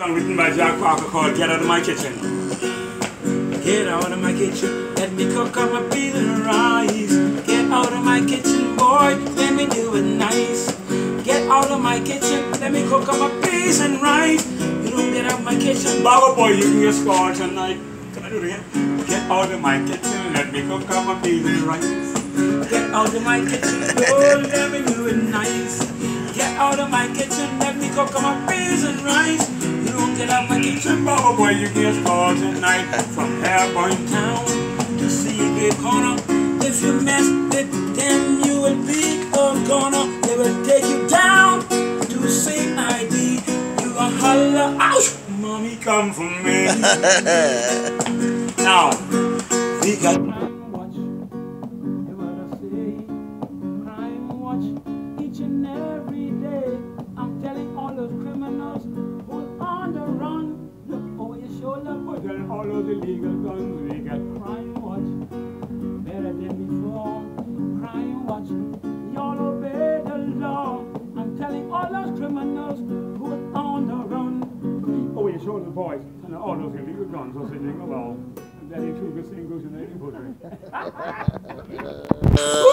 Song written by Jack Parker called Get Out of My Kitchen. Get out of my kitchen, let me cook up my peas and rice. Get out of my kitchen, boy, let me do it nice. Get out of my kitchen, let me cook up my peas and rice. You don't get out of my kitchen, Baba boy, you can get scored tonight. Can I do it again? Get out of my kitchen, let me cook up my peas and rice. Get out of my kitchen, boy, let me do it nice. Get out of my kitchen, let me cook up my peas and rice. You don't get out of my boy, you can get scored tonight. From Hairpoint town to Secret Corner. If you mess with them, you will be a goner. They will take you down to CID. You will holler, ouch! Mommy come for me. now, We got crime watch. You wanna say crime watch shoulder, put tell all those illegal guns we get. Crime Watch, better than before. Crime Watch, y'all obey the law. I'm telling all those criminals who are on the run. Oh, you show the boys and all those illegal guns are sitting along. And then he took a single to the